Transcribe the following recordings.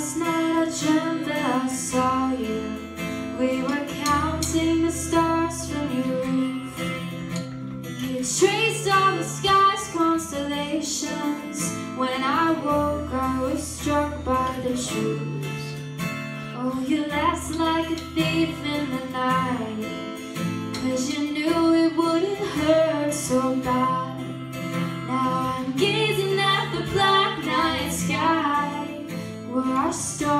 Last night I dreamt that I saw you. We were counting the stars from your roof. You traced all the sky's constellations. When I woke I was struck by the truth. Oh, you laughed like a thief in the night Cause you knew it wouldn't hurt so bad. I start.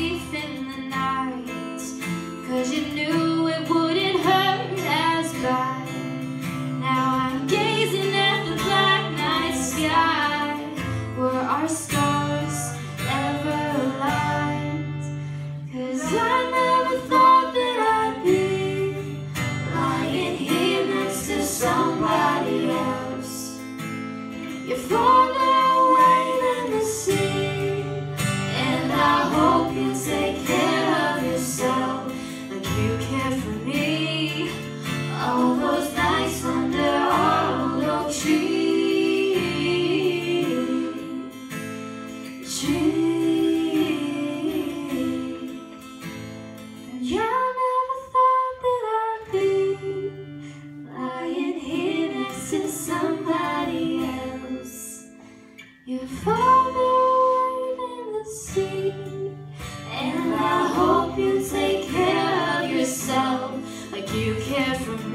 If If I in the sea, and I hope you take care of yourself like you care for me.